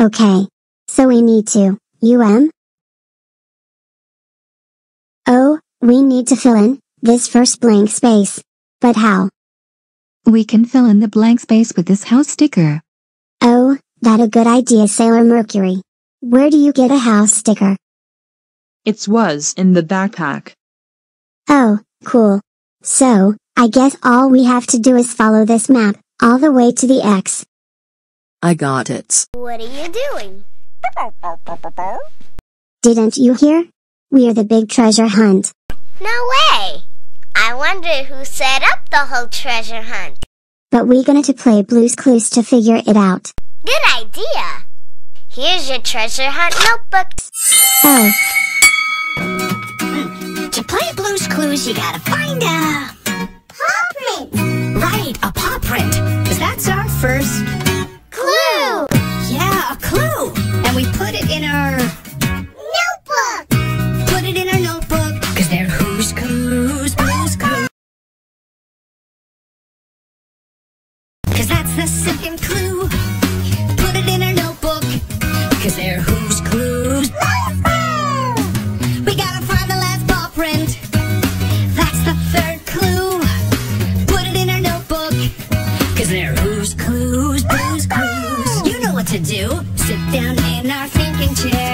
Okay. So we need to, um? Oh, we need to fill in, this first blank space. But how? We can fill in the blank space with this house sticker. Oh, that a good idea Sailor Mercury. Where do you get a house sticker? It was in the backpack. Oh, cool. So, I guess all we have to do is follow this map, all the way to the X. I got it. What are you doing? Didn't you hear? We're the big treasure hunt. No way! I wonder who set up the whole treasure hunt. But we gonna to play Blue's Clues to figure it out. Good idea! Here's your treasure hunt notebook. Oh, To play Blue's Clues, you gotta find a... Paw print! Right, a paw print. 'Cause that's our first... we put it in our... Notebook! Put it in our notebook. 'Cause they're who's Blue's Clues. 'Cause that's the second clue. to do. Sit down in our thinking chair.